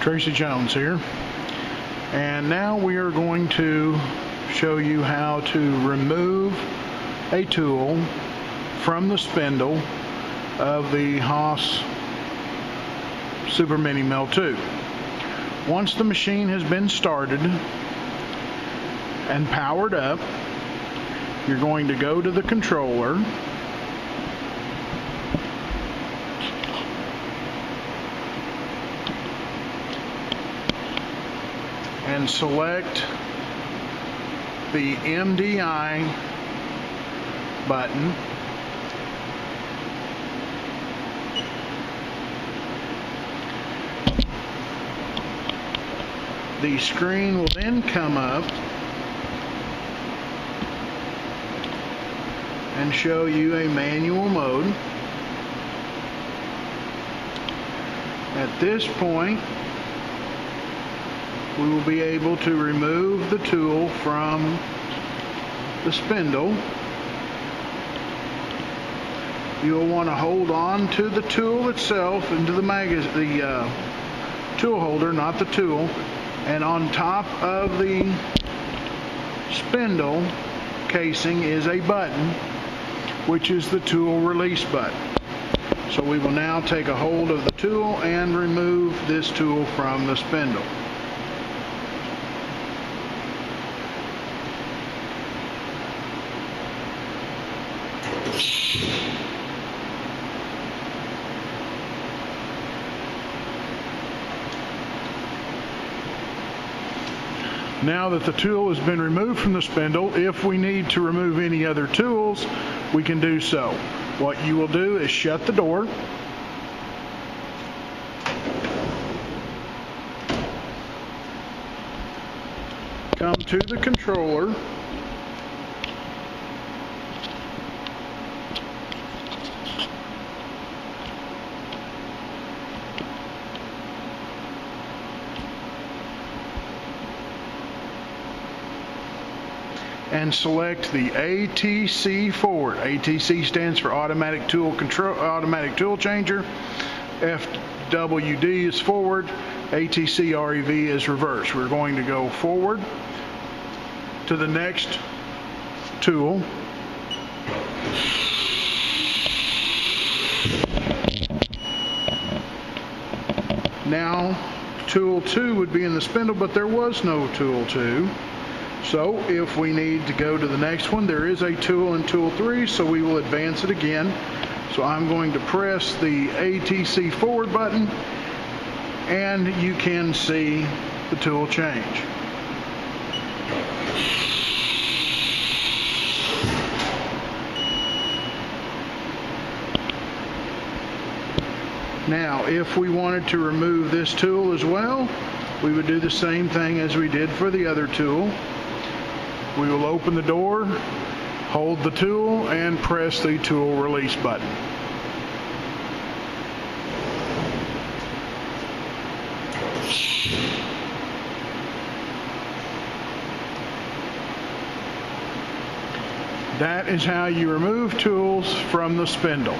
Tracy Jones here. And now we are going to show you how to remove a tool from the spindle of the Haas Super Mini Mill 2. Once the machine has been started and powered up, you're going to go to the controller and select the MDI button. The screen will then come up and show you a manual mode. At this point we will be able to remove the tool from the spindle. You'll want to hold on to the tool itself and to the, the uh, tool holder, not the tool. And on top of the spindle casing is a button, which is the tool release button. So we will now take a hold of the tool and remove this tool from the spindle. Now that the tool has been removed from the spindle, if we need to remove any other tools, we can do so. What you will do is shut the door. Come to the controller. And select the ATC forward. ATC stands for automatic tool control, automatic tool changer. FWD is forward. ATC REV is reverse. We're going to go forward to the next tool. Now, tool 2 would be in the spindle, but there was no tool 2. So if we need to go to the next one, there is a tool in tool three, so we will advance it again. So I'm going to press the ATC forward button and you can see the tool change. Now, if we wanted to remove this tool as well, we would do the same thing as we did for the other tool. We will open the door, hold the tool, and press the tool release button. That is how you remove tools from the spindle.